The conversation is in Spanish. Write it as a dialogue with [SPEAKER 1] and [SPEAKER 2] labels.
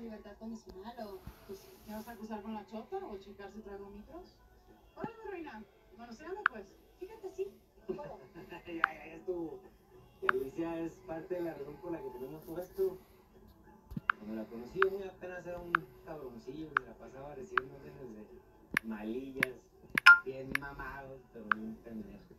[SPEAKER 1] libertad condicional o...?
[SPEAKER 2] Pues, ¿qué vas a acusar con la chota o checar si traigo micros? Órale, reina. Manoseame, pues.
[SPEAKER 1] Fíjate, sí.
[SPEAKER 3] Ya, ya, ya estuvo. Y Alicia es parte de la razón por la que tenemos todo esto. Cuando la conocí, muy apenas era un cabroncillo se la pasaba recibiendo órdenes de malillas, bien mamados, pero bien pendejos.